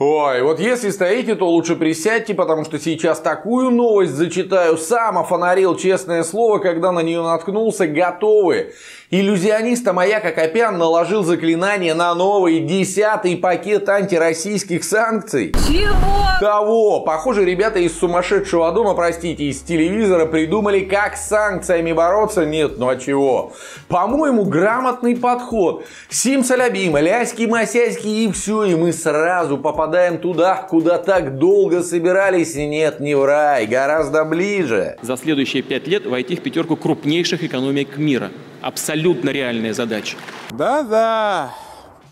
Ой, вот если стоите, то лучше присядьте, потому что сейчас такую новость зачитаю. Сам офонарил, честное слово, когда на нее наткнулся, готовы. Иллюзиониста Маяк Акопян наложил заклинание на новый десятый пакет антироссийских санкций. Чего? Того. Похоже, ребята из сумасшедшего дома, простите, из телевизора придумали, как с санкциями бороться. Нет, ну а чего? По-моему, грамотный подход. Симсалябим, ляськи, масяськи и все. И мы сразу попадаем туда, куда так долго собирались. Нет, не в рай, гораздо ближе. За следующие пять лет войти в пятерку крупнейших экономик мира абсолютно реальная задача. Да-да.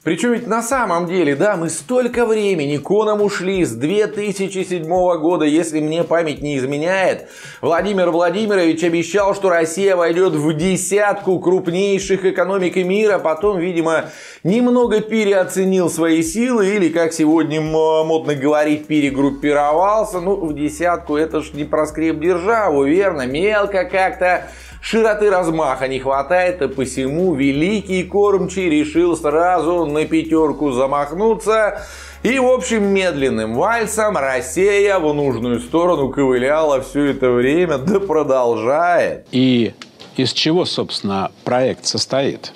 Причем ведь на самом деле, да, мы столько времени коном ушли с 2007 года, если мне память не изменяет. Владимир Владимирович обещал, что Россия войдет в десятку крупнейших экономик мира, потом, видимо, немного переоценил свои силы или, как сегодня модно говорить, перегруппировался. Ну, в десятку это ж не про скреп-державу, верно? Мелко как-то Широты размаха не хватает, а посему великий кормчий решил сразу на пятерку замахнуться. И, в общем, медленным вальсом Россия в нужную сторону ковыляла все это время, да продолжает. И из чего, собственно, проект состоит?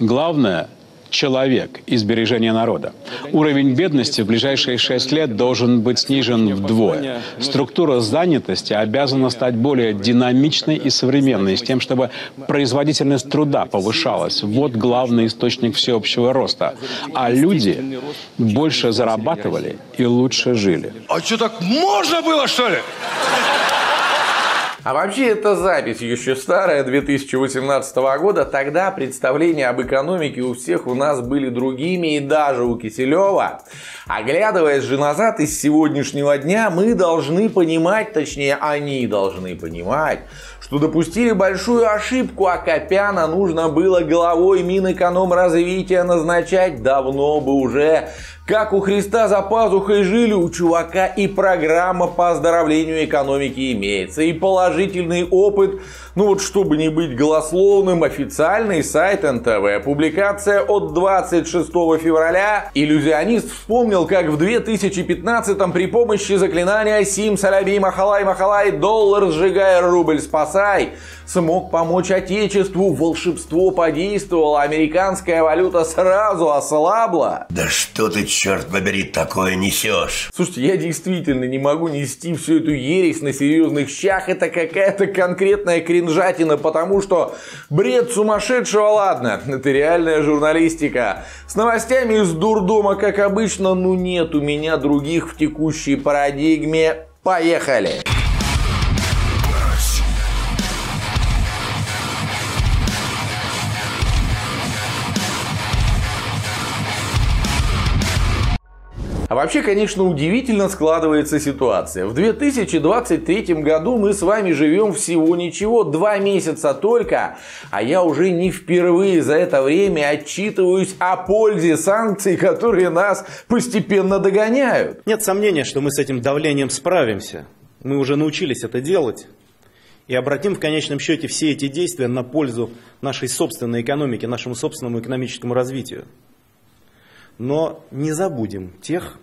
Главное человек и сбережение народа. Уровень бедности в ближайшие шесть лет должен быть снижен вдвое. Структура занятости обязана стать более динамичной и современной, с тем, чтобы производительность труда повышалась. Вот главный источник всеобщего роста. А люди больше зарабатывали и лучше жили. А что, так можно было, что ли? А вообще эта запись еще старая, 2018 года. Тогда представления об экономике у всех у нас были другими и даже у Киселева. Оглядываясь же назад из сегодняшнего дня, мы должны понимать, точнее они должны понимать, что допустили большую ошибку, а Копяна нужно было главой Минэкономразвития назначать давно бы уже как у Христа за пазухой жили, у чувака и программа по оздоровлению экономики имеется, и положительный опыт ну вот, чтобы не быть голословным, официальный сайт НТВ. Публикация от 26 февраля. Иллюзионист вспомнил, как в 2015 при помощи заклинания Сим Саляби Махалай Махалай доллар сжигая рубль спасай смог помочь Отечеству, волшебство подействовало, американская валюта сразу ослабла. Да что ты, черт побери, такое несешь? Слушайте, я действительно не могу нести всю эту ересь на серьезных щах, это какая-то конкретная крин кринжатина, потому что бред сумасшедшего, ладно, это реальная журналистика. С новостями из дурдома, как обычно, ну нет у меня других в текущей парадигме. Поехали! А вообще, конечно, удивительно складывается ситуация. В 2023 году мы с вами живем всего ничего, два месяца только, а я уже не впервые за это время отчитываюсь о пользе санкций, которые нас постепенно догоняют. Нет сомнения, что мы с этим давлением справимся. Мы уже научились это делать. И обратим в конечном счете все эти действия на пользу нашей собственной экономики, нашему собственному экономическому развитию. Но не забудем тех,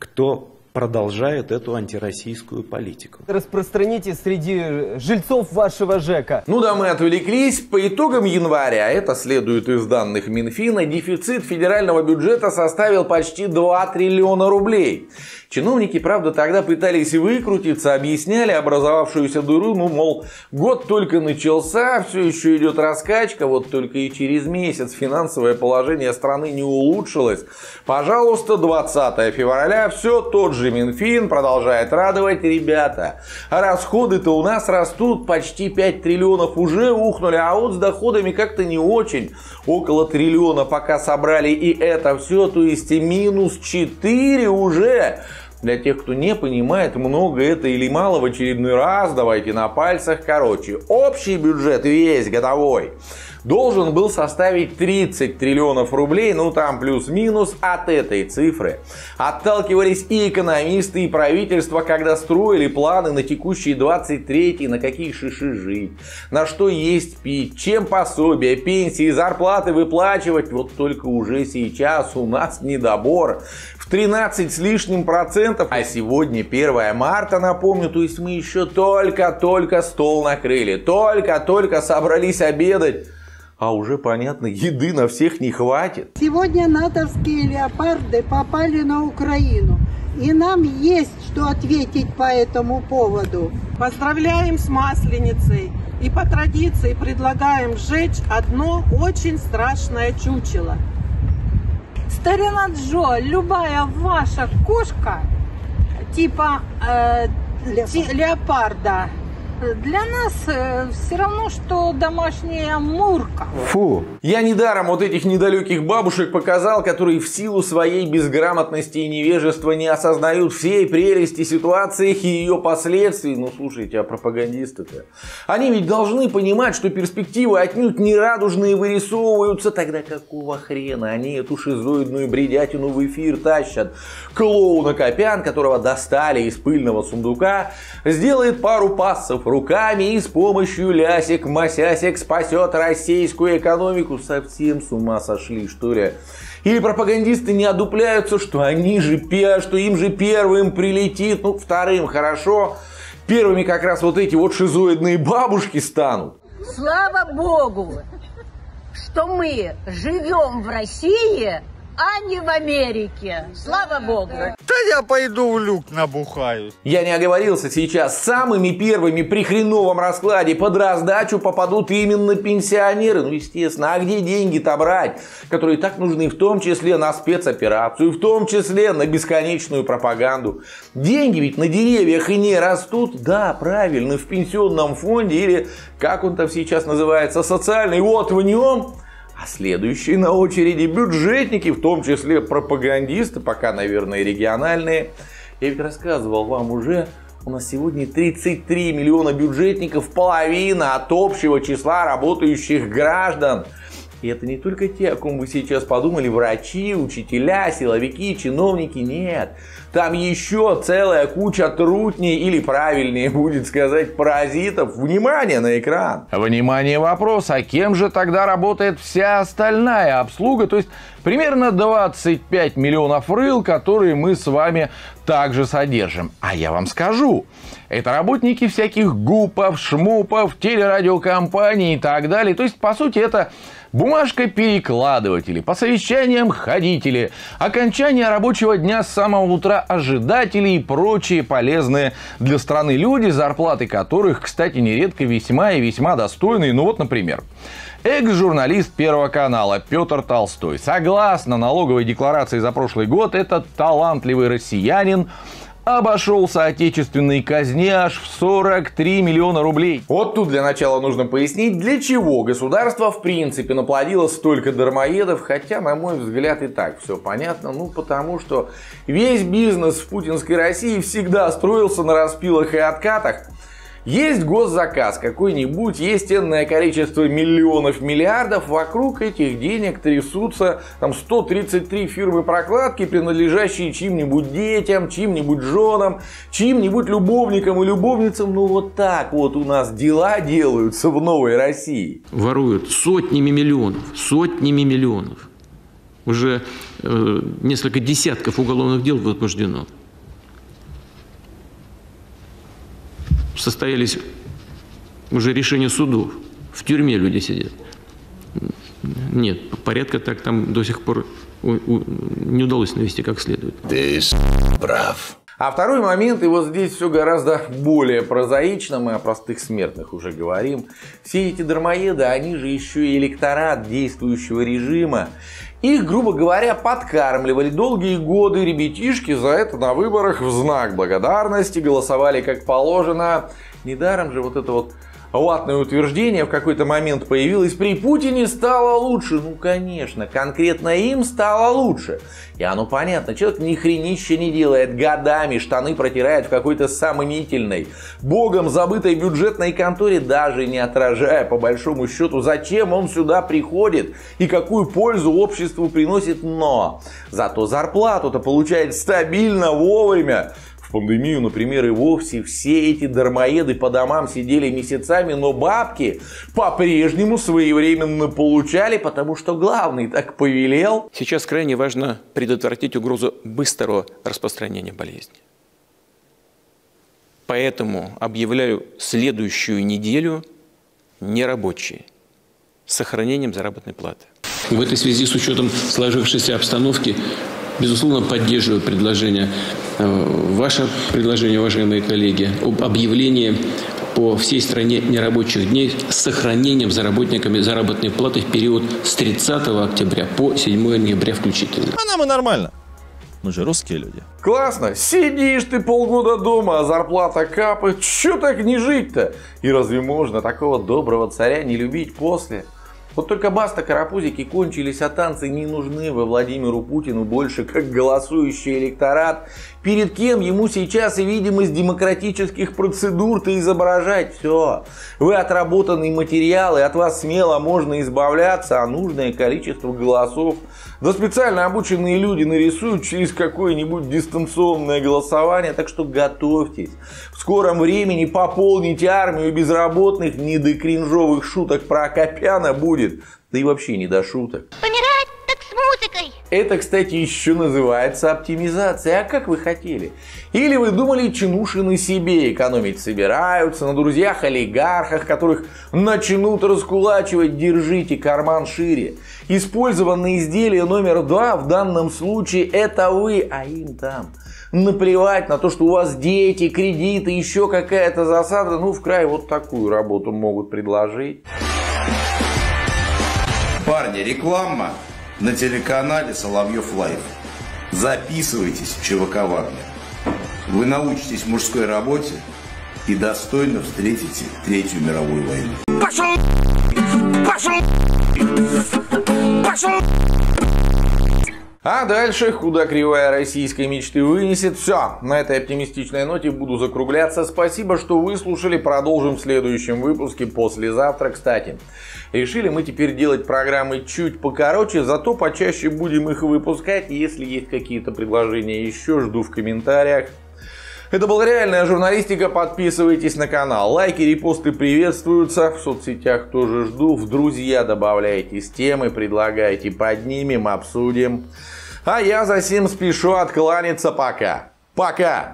кто продолжает эту антироссийскую политику. Распространите среди жильцов вашего ЖЭКа. Ну да, мы отвлеклись. По итогам января, а это следует из данных Минфина, дефицит федерального бюджета составил почти 2 триллиона рублей. Чиновники, правда, тогда пытались выкрутиться, объясняли образовавшуюся дыру, ну, мол, год только начался, все еще идет раскачка, вот только и через месяц финансовое положение страны не улучшилось. Пожалуйста, 20 февраля, все тот же Минфин продолжает радовать, ребята. Расходы-то у нас растут, почти 5 триллионов уже ухнули, а вот с доходами как-то не очень. Около триллиона пока собрали и это все, то есть минус 4 уже. Для тех, кто не понимает, много это или мало в очередной раз, давайте на пальцах. Короче, общий бюджет весь годовой должен был составить 30 триллионов рублей, ну там плюс-минус от этой цифры. Отталкивались и экономисты, и правительство, когда строили планы на текущие 23 на какие шиши жить, на что есть пить, чем пособия, пенсии, зарплаты выплачивать. Вот только уже сейчас у нас недобор 13 с лишним процентов. А сегодня 1 марта, напомню, то есть мы еще только-только стол накрыли, только-только собрались обедать. А уже понятно, еды на всех не хватит. Сегодня натовские леопарды попали на Украину. И нам есть что ответить по этому поводу. Поздравляем с Масленицей и по традиции предлагаем сжечь одно очень страшное чучело. Старина Джо, любая ваша кошка, типа э, леопарда, для нас э, все равно, что домашняя мурка. Фу. Я недаром вот этих недалеких бабушек показал, которые в силу своей безграмотности и невежества не осознают всей прелести ситуации и ее последствий. Ну слушайте, а пропагандисты-то? Они ведь должны понимать, что перспективы отнюдь не радужные вырисовываются. Тогда какого хрена они эту шизоидную бредятину в эфир тащат? Клоуна Копян, которого достали из пыльного сундука, сделает пару пассов руками и с помощью лясик-масясик спасет российскую экономику. Совсем с ума сошли, что ли? Или пропагандисты не одупляются, что они же, что им же первым прилетит, ну, вторым хорошо. Первыми как раз вот эти вот шизоидные бабушки станут. Слава Богу, что мы живем в России, а не в Америке. Слава Богу. Да я пойду в люк набухаюсь. Я не оговорился сейчас. Самыми первыми при хреновом раскладе под раздачу попадут именно пенсионеры. Ну, естественно. А где деньги-то брать? Которые так нужны в том числе на спецоперацию, в том числе на бесконечную пропаганду. Деньги ведь на деревьях и не растут. Да, правильно, в пенсионном фонде или, как он там сейчас называется, социальный. Вот в нем а следующие на очереди бюджетники, в том числе пропагандисты, пока, наверное, региональные. Я ведь рассказывал вам уже, у нас сегодня 33 миллиона бюджетников, половина от общего числа работающих граждан. И это не только те, о ком вы сейчас подумали, врачи, учителя, силовики, чиновники, нет. Там еще целая куча трутней, или правильнее будет сказать, паразитов. Внимание на экран. Внимание, вопрос, а кем же тогда работает вся остальная обслуга? То есть примерно 25 миллионов рыл, которые мы с вами также содержим. А я вам скажу, это работники всяких гупов, шмупов, телерадиокомпаний и так далее. То есть, по сути, это бумажка перекладыватели, по совещаниям ходители, окончание рабочего дня с самого утра ожидатели и прочие полезные для страны люди, зарплаты которых, кстати, нередко весьма и весьма достойные. Ну вот, например, Экс-журналист Первого канала Петр Толстой. Согласно налоговой декларации за прошлый год, этот талантливый россиянин обошелся отечественной казне аж в 43 миллиона рублей. Вот тут для начала нужно пояснить, для чего государство в принципе наплодило столько дармоедов, хотя, на мой взгляд, и так все понятно. Ну, потому что весь бизнес в путинской России всегда строился на распилах и откатах. Есть госзаказ какой-нибудь, есть энное количество миллионов, миллиардов, вокруг этих денег трясутся там 133 фирмы прокладки, принадлежащие чьим-нибудь детям, чьим-нибудь женам, чьим-нибудь любовникам и любовницам. Ну вот так вот у нас дела делаются в новой России. Воруют сотнями миллионов, сотнями миллионов. Уже э, несколько десятков уголовных дел возбуждено. Состоялись уже решения судов. В тюрьме люди сидят. Нет, порядка так там до сих пор не удалось навести как следует. Ты прав. А второй момент, и вот здесь все гораздо более прозаично, мы о простых смертных уже говорим. Все эти дармоеды, они же еще и электорат действующего режима. Их, грубо говоря, подкармливали долгие годы ребятишки за это на выборах в знак благодарности голосовали как положено. Недаром же вот это вот ватное утверждение в какой-то момент появилось, при Путине стало лучше. Ну, конечно, конкретно им стало лучше. И оно понятно, человек ни хренища не делает, годами штаны протирает в какой-то сомнительной, богом забытой бюджетной конторе, даже не отражая по большому счету, зачем он сюда приходит и какую пользу обществу приносит. Но зато зарплату-то получает стабильно, вовремя. В пандемию, например, и вовсе все эти дармоеды по домам сидели месяцами, но бабки по-прежнему своевременно получали, потому что главный так повелел. Сейчас крайне важно предотвратить угрозу быстрого распространения болезни. Поэтому объявляю следующую неделю нерабочей с сохранением заработной платы. В этой связи с учетом сложившейся обстановки Безусловно, поддерживаю предложение, э, ваше предложение, уважаемые коллеги, об объявлении по всей стране нерабочих дней с сохранением за работниками заработной платы в период с 30 октября по 7 ноября включительно. А нам и нормально. Мы же русские люди. Классно. Сидишь ты полгода дома, а зарплата капает. Чё так не жить-то? И разве можно такого доброго царя не любить после? Вот только баста карапузики кончились, а танцы не нужны во Владимиру Путину больше как голосующий электорат. Перед кем ему сейчас и видимость демократических процедур-то изображать? Все. Вы отработанный материал, и от вас смело можно избавляться, а нужное количество голосов да специально обученные люди нарисуют через какое-нибудь дистанционное голосование, так что готовьтесь. В скором времени пополнить армию безработных не до кринжовых шуток про Акопяна будет, да и вообще не до шуток. Музыкой. Это, кстати, еще называется оптимизация. А как вы хотели? Или вы думали, чинушины себе экономить собираются, на друзьях-олигархах, которых начнут раскулачивать, держите карман шире. Использованные изделия номер два в данном случае это вы, а им там. Наплевать на то, что у вас дети, кредиты, еще какая-то засада. Ну, в край вот такую работу могут предложить. Парни, реклама на телеканале Соловьев Live. Записывайтесь в ЧВК Вагнер. Вы научитесь мужской работе и достойно встретите Третью мировую войну. Пошел! Пошел! Пошел! А дальше, куда кривая российской мечты вынесет. Все, на этой оптимистичной ноте буду закругляться. Спасибо, что выслушали. Продолжим в следующем выпуске послезавтра. Кстати, решили мы теперь делать программы чуть покороче, зато почаще будем их выпускать. Если есть какие-то предложения еще, жду в комментариях. Это была реальная журналистика. Подписывайтесь на канал. Лайки, репосты приветствуются. В соцсетях тоже жду. В друзья добавляйте темы, предлагайте, поднимем, обсудим. А я за всем спешу откланяться пока. Пока!